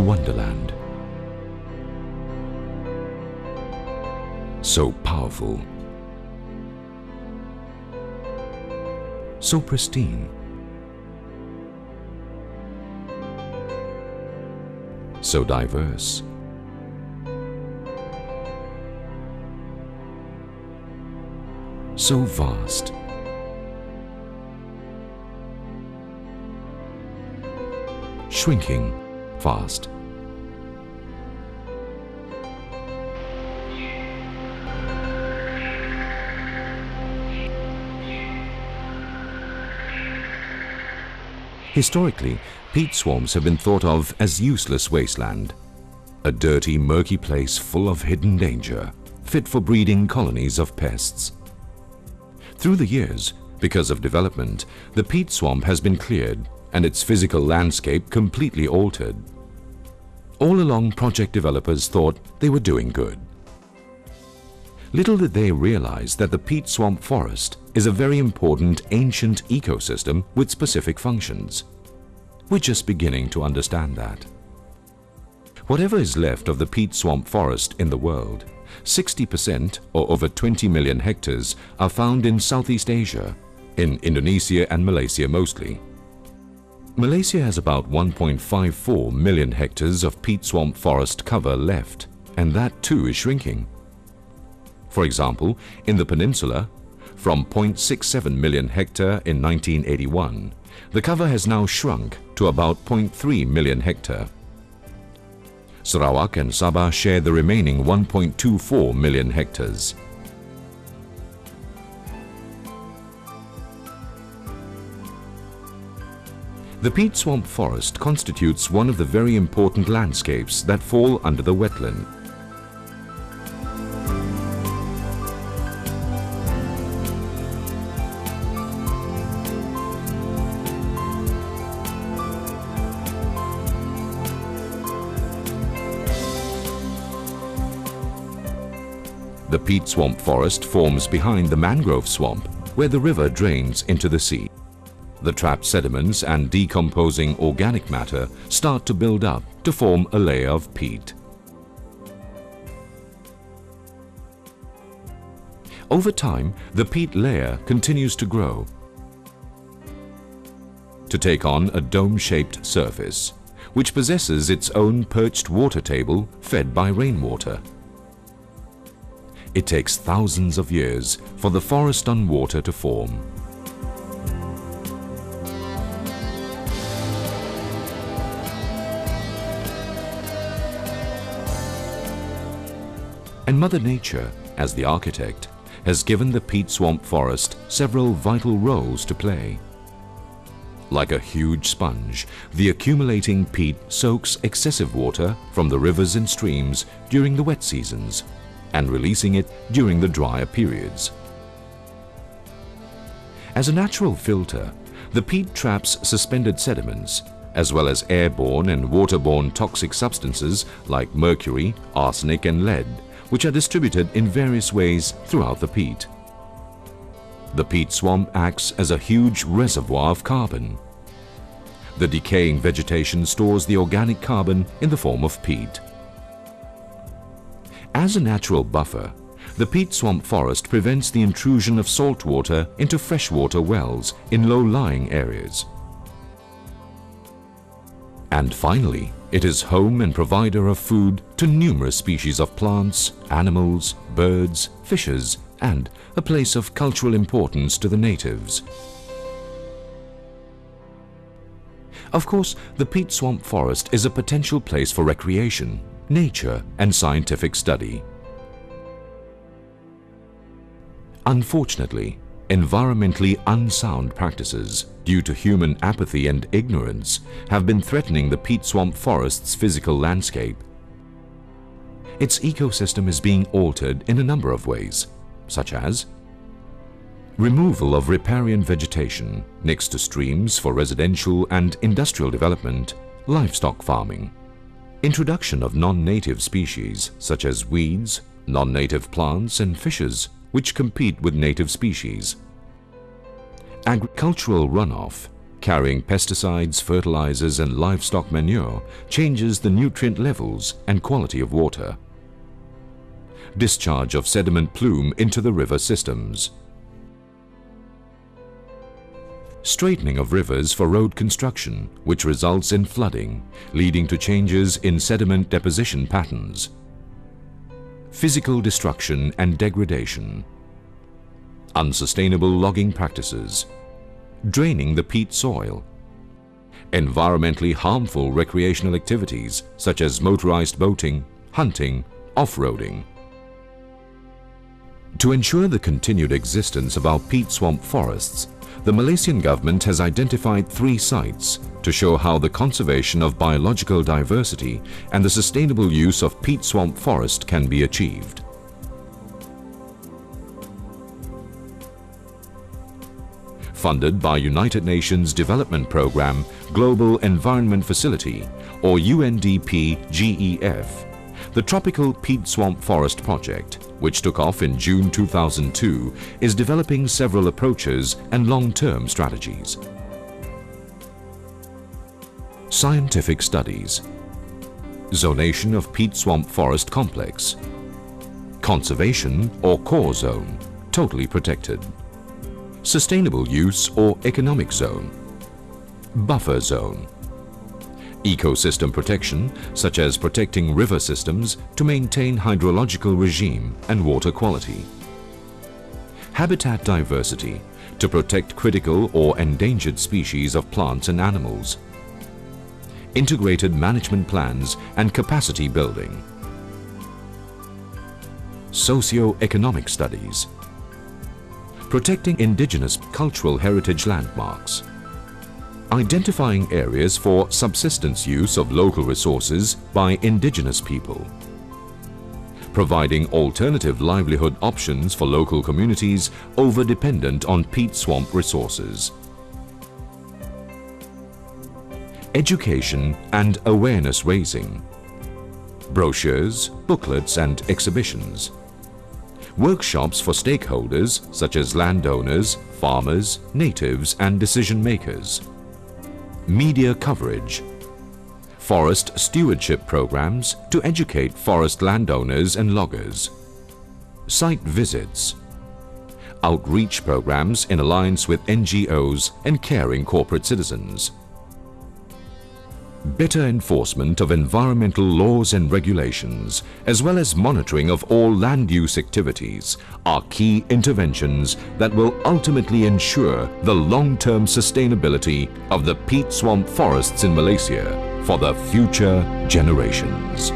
wonderland. So powerful. So pristine. So diverse. So vast. Shrinking fast. Historically, peat swamps have been thought of as useless wasteland. A dirty, murky place full of hidden danger, fit for breeding colonies of pests. Through the years, because of development, the peat swamp has been cleared and its physical landscape completely altered. All along, project developers thought they were doing good. Little did they realize that the peat swamp forest is a very important ancient ecosystem with specific functions. We're just beginning to understand that. Whatever is left of the peat swamp forest in the world, 60% or over 20 million hectares are found in Southeast Asia, in Indonesia and Malaysia mostly. Malaysia has about 1.54 million hectares of peat swamp forest cover left, and that too is shrinking. For example, in the peninsula, from 0.67 million hectare in 1981, the cover has now shrunk to about 0.3 million hectare. Sarawak and Sabah share the remaining 1.24 million hectares. The peat swamp forest constitutes one of the very important landscapes that fall under the wetland. The peat swamp forest forms behind the mangrove swamp, where the river drains into the sea. The trapped sediments and decomposing organic matter start to build up to form a layer of peat. Over time, the peat layer continues to grow to take on a dome-shaped surface, which possesses its own perched water table fed by rainwater. It takes thousands of years for the forest on water to form. And Mother Nature, as the architect, has given the peat swamp forest several vital roles to play. Like a huge sponge, the accumulating peat soaks excessive water from the rivers and streams during the wet seasons and releasing it during the drier periods. As a natural filter, the peat traps suspended sediments as well as airborne and waterborne toxic substances like mercury, arsenic and lead, which are distributed in various ways throughout the peat. The peat swamp acts as a huge reservoir of carbon. The decaying vegetation stores the organic carbon in the form of peat. As a natural buffer, the peat swamp forest prevents the intrusion of salt water into freshwater wells in low-lying areas. And finally, it is home and provider of food to numerous species of plants, animals, birds, fishes, and a place of cultural importance to the natives. Of course, the peat swamp forest is a potential place for recreation, nature and scientific study. Unfortunately, environmentally unsound practices due to human apathy and ignorance have been threatening the peat swamp forest's physical landscape. Its ecosystem is being altered in a number of ways, such as removal of riparian vegetation next to streams for residential and industrial development, livestock farming, introduction of non-native species such as weeds, non-native plants and fishes which compete with native species, agricultural runoff Carrying pesticides, fertilizers and livestock manure changes the nutrient levels and quality of water. Discharge of sediment plume into the river systems. Straightening of rivers for road construction, which results in flooding, leading to changes in sediment deposition patterns. Physical destruction and degradation. Unsustainable logging practices draining the peat soil. Environmentally harmful recreational activities such as motorized boating, hunting, off-roading. To ensure the continued existence of our peat swamp forests, the Malaysian government has identified three sites to show how the conservation of biological diversity and the sustainable use of peat swamp forest can be achieved. funded by United Nations Development Programme Global Environment Facility or UNDP-GEF, the Tropical Peat Swamp Forest Project, which took off in June 2002, is developing several approaches and long-term strategies. Scientific Studies. Zonation of Peat Swamp Forest Complex. Conservation or Core Zone, totally protected. Sustainable use or economic zone, buffer zone, ecosystem protection such as protecting river systems to maintain hydrological regime and water quality, habitat diversity to protect critical or endangered species of plants and animals, integrated management plans and capacity building, socio-economic studies, protecting indigenous cultural heritage landmarks, identifying areas for subsistence use of local resources by indigenous people, providing alternative livelihood options for local communities over-dependent on peat swamp resources. Education and awareness raising, brochures, booklets and exhibitions, workshops for stakeholders such as landowners, farmers, natives and decision makers, media coverage, forest stewardship programs to educate forest landowners and loggers, site visits, outreach programs in alliance with NGOs and caring corporate citizens, better enforcement of environmental laws and regulations, as well as monitoring of all land use activities, are key interventions that will ultimately ensure the long-term sustainability of the peat swamp forests in Malaysia for the future generations.